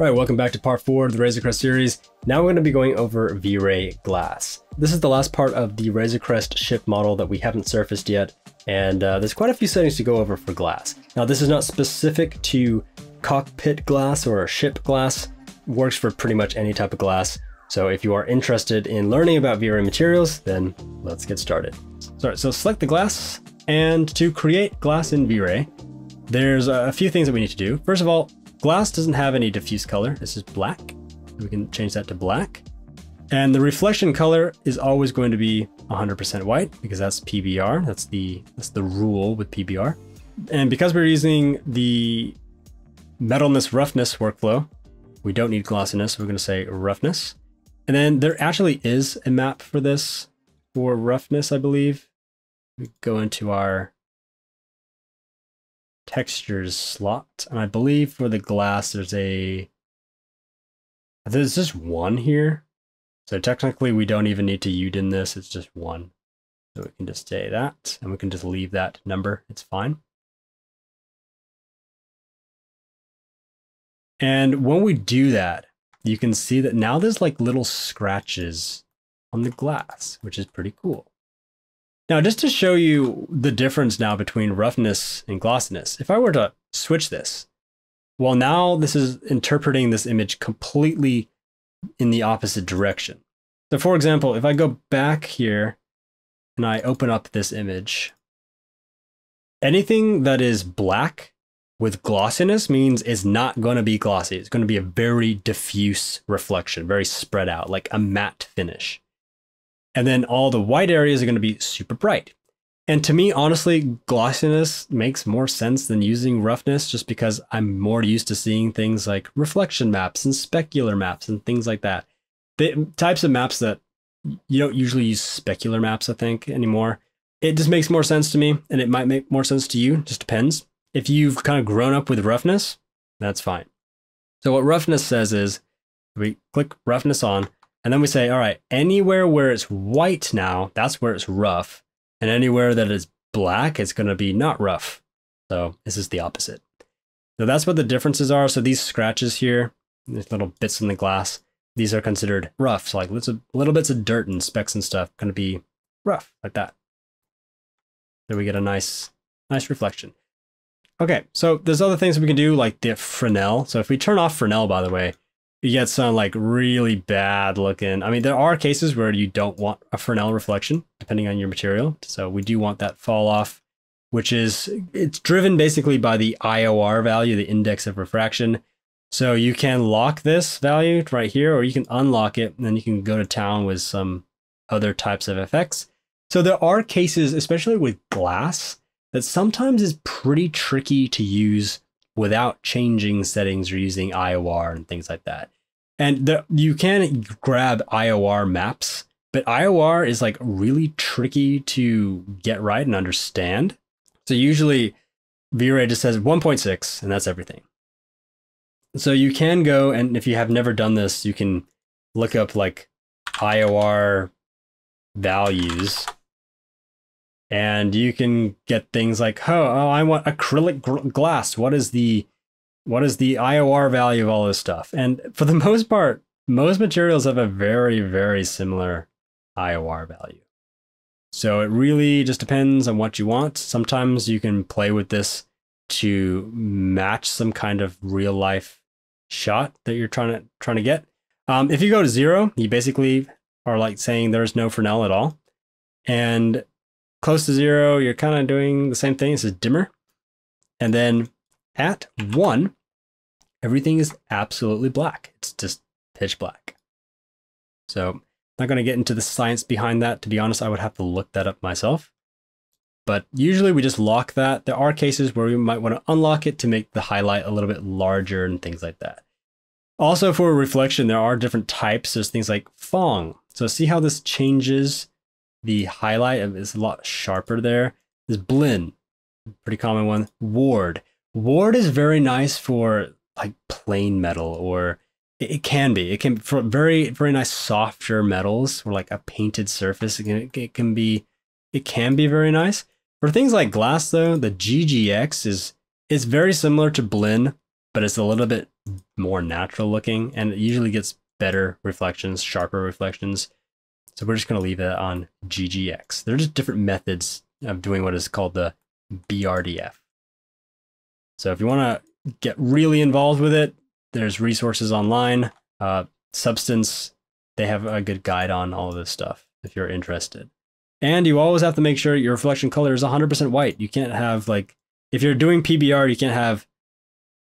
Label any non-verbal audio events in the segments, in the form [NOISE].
All right, welcome back to part four of the Razor Crest series. Now we're going to be going over V-Ray glass. This is the last part of the Razor Crest ship model that we haven't surfaced yet, and uh, there's quite a few settings to go over for glass. Now this is not specific to cockpit glass or ship glass, works for pretty much any type of glass. So if you are interested in learning about V-Ray materials, then let's get started. So, so select the glass, and to create glass in V-Ray, there's a few things that we need to do. First of all, Glass doesn't have any diffuse color. This is black. We can change that to black. And the reflection color is always going to be 100% white because that's PBR. That's the, that's the rule with PBR. And because we're using the metalness roughness workflow, we don't need glossiness. We're going to say roughness. And then there actually is a map for this for roughness, I believe. We go into our textures slot. And I believe for the glass, there's a, there's just one here. So technically we don't even need to UDIM this, it's just one. So we can just say that, and we can just leave that number, it's fine. And when we do that, you can see that now there's like little scratches on the glass, which is pretty cool. Now, just to show you the difference now between roughness and glossiness, if I were to switch this, well, now this is interpreting this image completely in the opposite direction. So for example, if I go back here and I open up this image, anything that is black with glossiness means it's not going to be glossy. It's going to be a very diffuse reflection, very spread out, like a matte finish. And then all the white areas are going to be super bright. And to me, honestly, glossiness makes more sense than using roughness just because I'm more used to seeing things like reflection maps and specular maps and things like that. The types of maps that you don't usually use specular maps, I think, anymore. It just makes more sense to me and it might make more sense to you, just depends. If you've kind of grown up with roughness, that's fine. So what roughness says is we click roughness on, and then we say, all right, anywhere where it's white now, that's where it's rough. And anywhere that is black, it's going to be not rough. So this is the opposite. So that's what the differences are. So these scratches here, these little bits in the glass, these are considered rough. So like little, little bits of dirt and specks and stuff going to be rough like that. So we get a nice, nice reflection. Okay, so there's other things we can do like the Fresnel. So if we turn off Fresnel, by the way, you get some like really bad looking. I mean, there are cases where you don't want a Fresnel reflection, depending on your material. So we do want that fall off, which is, it's driven basically by the IOR value, the index of refraction. So you can lock this value right here, or you can unlock it, and then you can go to town with some other types of effects. So there are cases, especially with glass, that sometimes is pretty tricky to use without changing settings or using IOR and things like that. And the, you can grab IOR maps, but IOR is like really tricky to get right and understand. So usually V-Ray just says 1.6 and that's everything. So you can go and if you have never done this, you can look up like IOR values and you can get things like oh, oh i want acrylic glass. What is the what is the ior value of all this stuff? And for the [LAUGHS] most part most materials have a very very similar ior value. So it really just depends on what you want. Sometimes you can play with this to match some kind of real life shot that you're trying to trying to get. Um, if you go to zero you basically are like saying there's no Fresnel at all. And close to zero, you're kind of doing the same thing. This is dimmer. And then at one, everything is absolutely black. It's just pitch black. So I'm not going to get into the science behind that. To be honest, I would have to look that up myself. But usually we just lock that. There are cases where we might want to unlock it to make the highlight a little bit larger and things like that. Also for reflection, there are different types. There's things like Phong. So see how this changes the highlight is a lot sharper there. Is Blinn, pretty common one. Ward. Ward is very nice for like plain metal or it, it can be. It can for very very nice softer metals or like a painted surface. It can, it can be it can be very nice. For things like glass though, the GGX is it's very similar to Blinn, but it's a little bit more natural looking and it usually gets better reflections, sharper reflections. So we're just going to leave it on GGX. There are just different methods of doing what is called the BRDF. So if you want to get really involved with it, there's resources online. Uh, Substance, they have a good guide on all of this stuff if you're interested. And you always have to make sure your reflection color is 100% white. You can't have like, if you're doing PBR, you can't have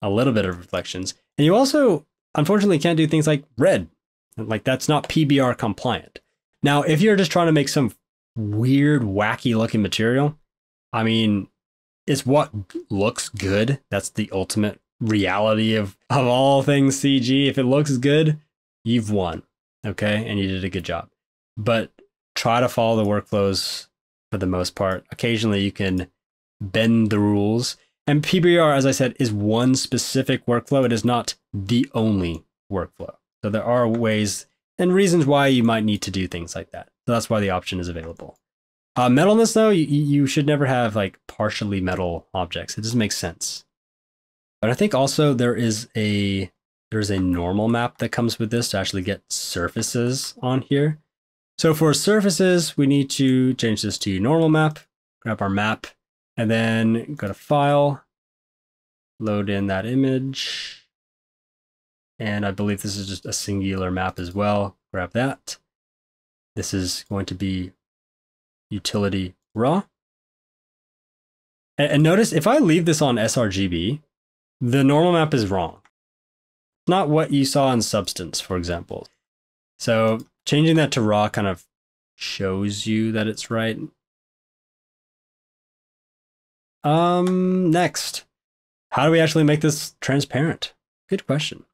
a little bit of reflections. And you also, unfortunately, can't do things like red. Like that's not PBR compliant. Now, if you're just trying to make some weird, wacky looking material, I mean, it's what looks good. That's the ultimate reality of, of all things CG. If it looks good, you've won. Okay. And you did a good job. But try to follow the workflows for the most part. Occasionally you can bend the rules. And PBR, as I said, is one specific workflow. It is not the only workflow. So there are ways and reasons why you might need to do things like that. So that's why the option is available. Uh, metalness, though, you, you should never have like partially metal objects. It doesn't make sense. But I think also there is a there's a normal map that comes with this to actually get surfaces on here. So for surfaces, we need to change this to normal map, grab our map, and then go to file, load in that image. And I believe this is just a singular map as well. Grab that. This is going to be utility raw. And, notice if I leave this on sRGB, the normal map is wrong. Not what you saw in Substance, for example. So changing that to raw kind of shows you that it's right. Um, next, how do we actually make this transparent? Good question.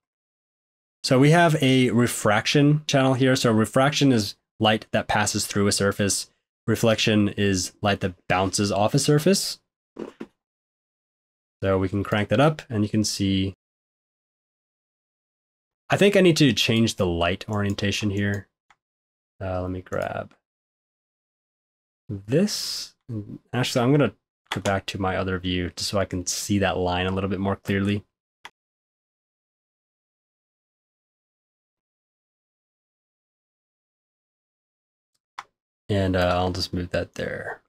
So we have a refraction channel here. So refraction is light that passes through a surface. Reflection is light that bounces off a surface. So we can crank that up and you can see. I think I need to change the light orientation here. Uh, let me grab this. Actually, I'm going to go back to my other view just so I can see that line a little bit more clearly. And uh, I'll just move that there.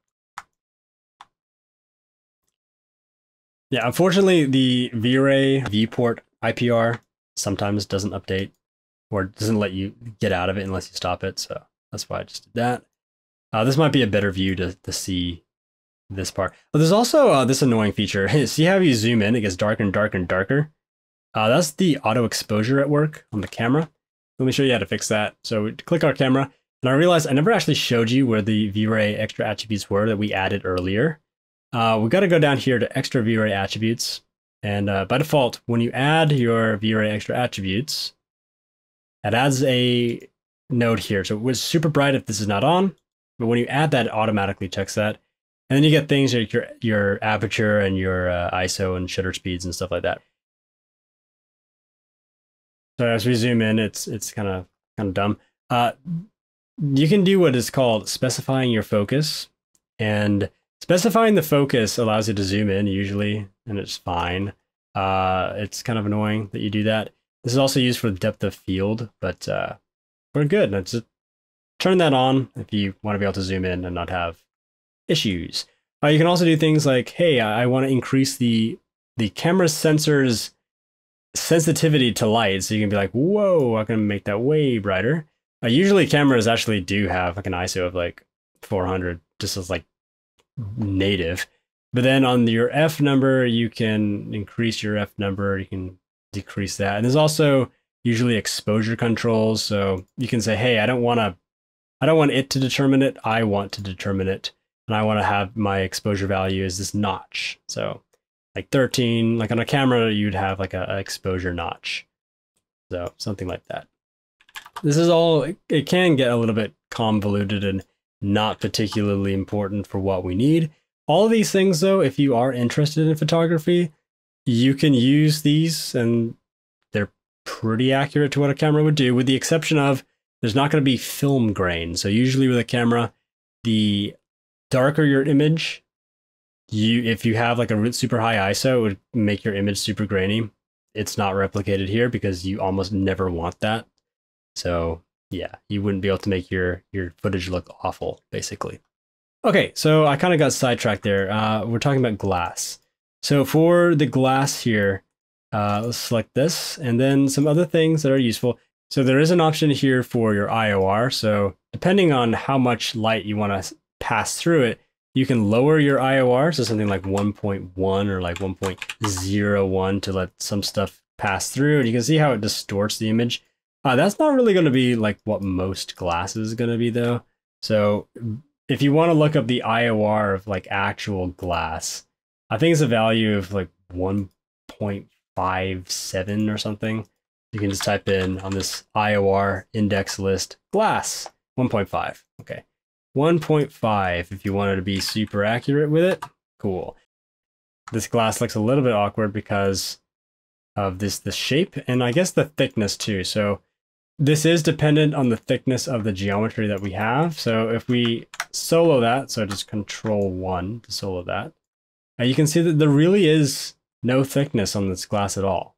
Yeah, unfortunately, the V-Ray viewport IPR sometimes doesn't update or doesn't let you get out of it unless you stop it. So that's why I just did that. Uh, this might be a better view to, to see this part. But there's also uh, this annoying feature. [LAUGHS] see how you zoom in, it gets darker and darker and darker. Uh, that's the auto exposure at work on the camera. Let me show you how to fix that. So we click our camera, and I realized I never actually showed you where the V-Ray extra attributes were that we added earlier. Uh, we got to go down here to extra V-Ray attributes. And uh, by default, when you add your V-Ray extra attributes, it adds a node here. So it was super bright if this is not on, but when you add that, it automatically checks that. And then you get things like your, your aperture and your uh, ISO and shutter speeds and stuff like that. So as we zoom in, it's it's kind of kind of dumb. Uh, you can do what is called specifying your focus, and specifying the focus allows you to zoom in usually, and it's fine. Uh, it's kind of annoying that you do that. This is also used for the depth of field, but uh, we're good. Let's just turn that on if you want to be able to zoom in and not have issues. Uh, you can also do things like, hey, I, I want to increase the the camera sensor's sensitivity to light. So you can be like, whoa, I can make that way brighter. Usually cameras actually do have like an ISO of like 400, just as like native. But then on your F number, you can increase your F number. You can decrease that. And there's also usually exposure controls. So you can say, hey, I don't want to, I don't want it to determine it. I want to determine it. And I want to have my exposure value as this notch. So like 13, like on a camera, you'd have like a, a exposure notch. So something like that. This is all, it can get a little bit convoluted and not particularly important for what we need. All these things, though, if you are interested in photography, you can use these and they're pretty accurate to what a camera would do, with the exception of there's not going to be film grain. So usually with a camera, the darker your image, you if you have like a super high ISO, it would make your image super grainy. it's not replicated here because you almost never want that. So yeah, you wouldn't be able to make your your footage look awful, basically. Okay, so I kind of got sidetracked there. Uh, we're talking about glass. So for the glass here, uh, let's select this and then some other things that are useful. So there is an option here for your IOR. So depending on how much light you want to pass through it, you can lower your IOR to something like 1.1 or like 1.01 to let some stuff pass through. And you can see how it distorts the image. Uh, that's not really going to be like what most glass is going to be though. So if you want to look up the IOR of like actual glass, I think it's a value of like 1.57 or something. You can just type in on this IOR index list glass 1.5. Okay. 1.5 if you wanted to be super accurate with it. Cool. This glass looks a little bit awkward because of this the shape and I guess the thickness too. So this is dependent on the thickness of the geometry that we have. So if we solo that, so just control one to solo that, and you can see that there really is no thickness on this glass at all.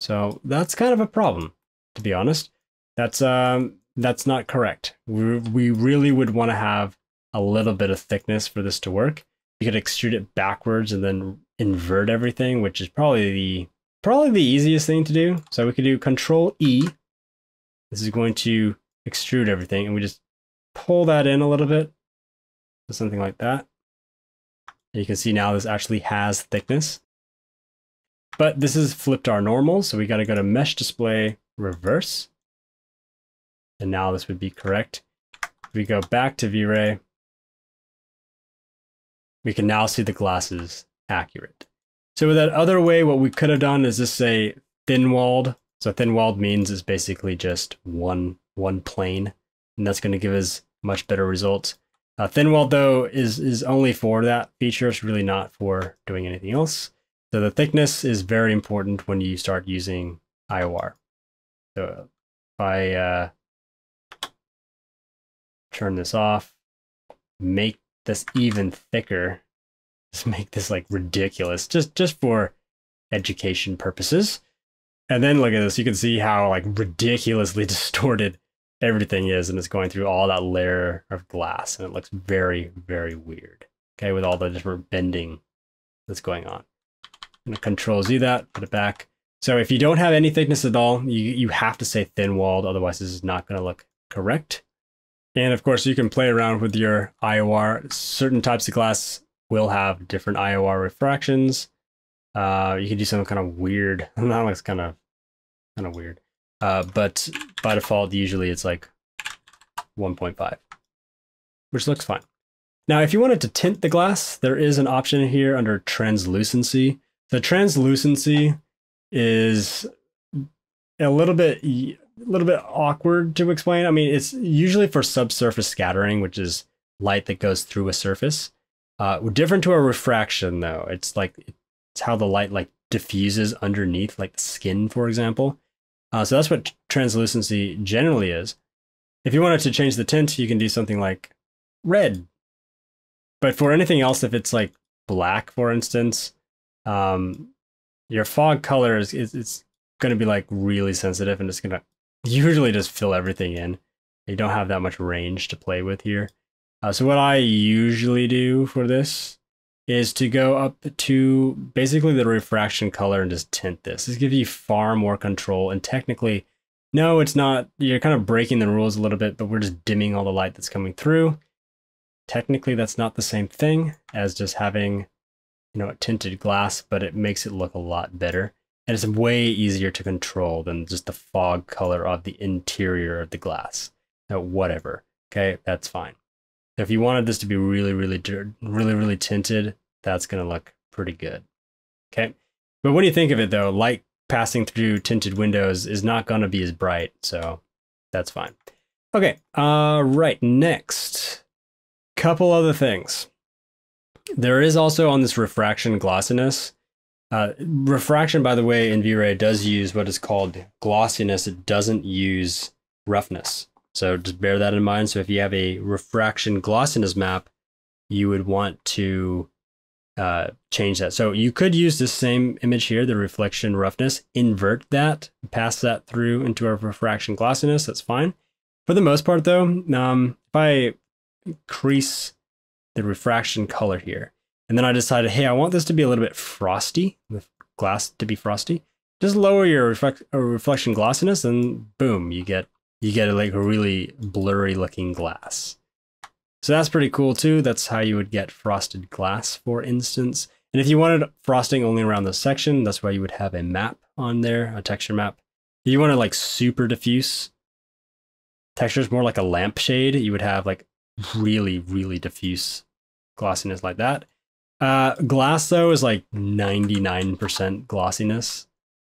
So that's kind of a problem, to be honest. That's um that's not correct. We, we really would want to have a little bit of thickness for this to work. You could extrude it backwards and then invert everything, which is probably the probably the easiest thing to do. So we could do Control E. This is going to extrude everything, and we just pull that in a little bit, so something like that. And you can see now this actually has thickness. But this is flipped our normal, so we got to go to Mesh Display Reverse. And now this would be correct. If we go back to V-Ray, we can now see the glasses accurate. So with that other way, what we could have done is just say thin-walled. So thin-walled means is basically just one, one plane, and that's going to give us much better results. Uh, thin-walled, though, is, is only for that feature. It's really not for doing anything else. So the thickness is very important when you start using IOR. So if I uh, turn this off, make this even thicker, [LAUGHS] just make this like ridiculous, just just for education purposes. And then look at this, you can see how like ridiculously [LAUGHS] distorted everything is, and it's going through all that layer of glass, and it looks very, very weird. Okay, with all the different bending that's going on. I'm gonna control Z that, put it back. So if you don't have any thickness at all, you, you have to say thin walled, otherwise this is not gonna look correct. And of course, you can play around with your IOR. Certain types of glass will have different IOR refractions. Uh, you can do some kind of weird, [LAUGHS] that looks kind of kind of weird. Uh, but by default, usually it's like 1.5, which looks fine. Now, if you wanted to tint the glass, there is an option here under translucency. The translucency is a little bit a little bit awkward to explain. I mean, it's usually for subsurface scattering, which is light that goes through a surface. Uh, different to a refraction, though. It's like it's how the light like diffuses underneath, like the skin, for example. Uh, so that's what translucency generally is. If you wanted to change the tint, you can do something like red. But for anything else, if it's like black, for instance, um, your fog color is, is it's going to be like really sensitive and it's going to usually just fill everything in. You don't have that much range to play with here. Uh, so what I usually do for this is to go up to basically the refraction color and just tint this. This gives you far more control and technically, no, it's not, you're kind of breaking the rules a little bit, but we're just dimming all the light that's coming through. Technically, that's not the same thing as just having, you know, a tinted glass, but it makes it look a lot better. And it's way easier to control than just the fog color of the interior of the glass. Now, whatever. Okay, that's fine. If you wanted this to be really, really, really, really tinted, that's going to look pretty good. Okay. But when you think of it though, light passing through tinted windows is not going to be as bright. So that's fine. Okay. Uh, right. Next, couple other things. There is also on this refraction glossiness, uh, refraction, by the way, in V-Ray does use what is called glossiness. It doesn't use roughness. So just bear that in mind. So if you have a refraction glossiness map, you would want to uh, change that. So you could use the same image here, the reflection roughness, invert that, pass that through into our refraction glossiness. That's fine. For the most part, though, um, if I increase the refraction color here, and then I decided, hey, I want this to be a little bit frosty, the glass to be frosty. Just lower your reflect, reflection glossiness, and boom, you get you get a, like a really blurry looking glass. So that's pretty cool too. That's how you would get frosted glass, for instance. And if you wanted frosting only around the section, that's why you would have a map on there, a texture map. If you want to like super diffuse textures, more like a lampshade, you would have like really, really diffuse glossiness like that. Uh, glass though is like 99% glossiness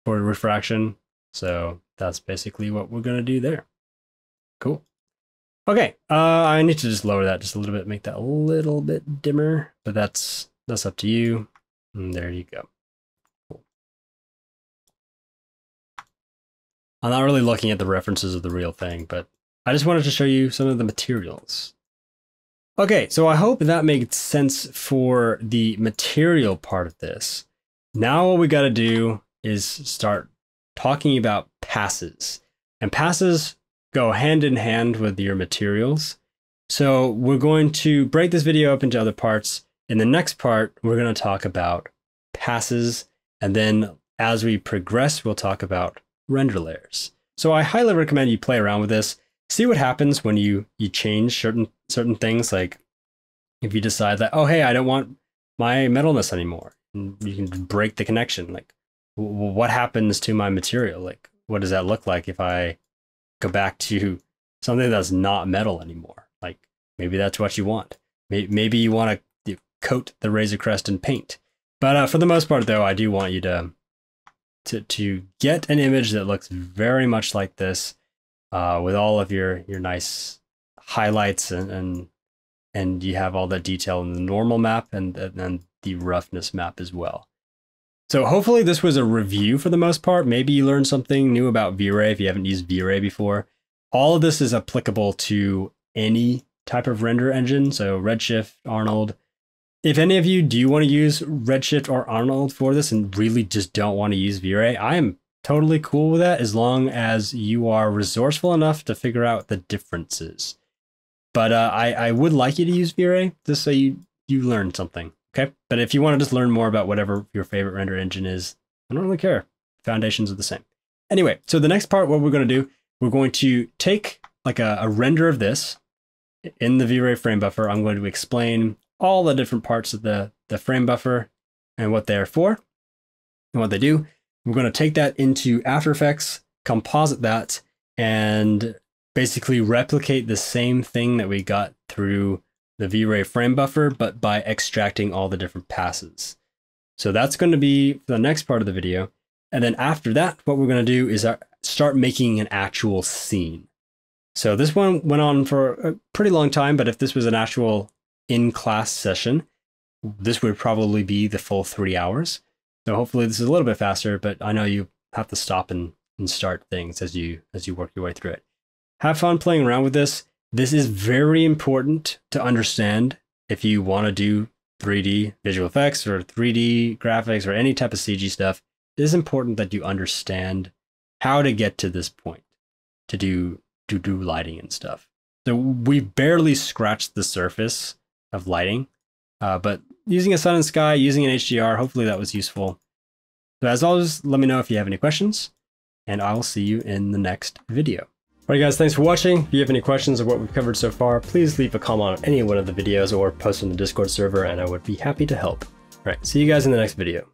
for refraction. So that's basically what we're going to do there. Cool. Okay, uh, I need to just lower that just a little bit, make that a little bit dimmer, but that's that's up to you. And there you go. Cool. I'm not really looking at the references of the real thing, but I just wanted to show you some of the materials. Okay, so I hope that made sense for the material part of this. Now what we got to do is start talking about passes. And passes go hand in hand with your materials. So we're going to break this video up into other parts. In the next part, we're going to talk about passes. And then as we progress, we'll talk about render layers. So I highly recommend you play around with this. See what happens when you you change certain certain things. Like if you decide that, oh hey, I don't want my metalness anymore, you can break the connection. Like, what happens to my material? Like, what does that look like if I go back to something that's not metal anymore. Like maybe that's what you want. Maybe you want to coat the Razor Crest in paint. But uh, for the most part, though, I do want you to to to get an image that looks very much like this, uh, with all of your your nice highlights and and and you have all that detail in the normal map and then the roughness map as well. So hopefully this was a review for the most part. Maybe you learned something new about V-Ray if you haven't used V-Ray before. All of this is applicable to any type of render engine. So Redshift, Arnold. If any of you do want to use Redshift or Arnold for this and really just don't want to use V-Ray, I am totally cool with that as long as you are resourceful enough to figure out the differences. But uh, I, I would like you to use V-Ray just so you, you learn something. Okay. But if you want to just learn more about whatever your favorite render engine is, I don't really care. Foundations are the same. Anyway, so the next part, what we're going to do, we're going to take like a, a render of this in the V-Ray frame buffer. I'm going to explain all the different parts of the, the frame buffer and what they're for and what they do. We're going to take that into After Effects, composite that, and basically replicate the same thing that we got through the V-Ray frame buffer, but by extracting all the different passes. So that's going to be the next part of the video. And then after that, what we're going to do is uh, start making an actual scene. So this one went on for a pretty long time, but if this was an actual in-class session, this would probably be the full three hours. So hopefully this is a little bit faster, but I know you have to stop and, and start things as you as you work your way through it. Have fun playing around with this. This is very important to understand if you want to do 3D visual effects or 3D graphics or any type of CG stuff. It is important that you understand how to get to this point to do to do lighting and stuff. So we barely scratched the surface of lighting, uh, but using a sun and sky, using an HDR, hopefully that was useful. So as always, let me know if you have any questions, and I will see you in the next video. Alright guys, thanks for watching. If you have any questions of what we've covered so far, please leave a comment on any one of the videos or post in the Discord server and I would be happy to help. Alright, see you guys in the next video.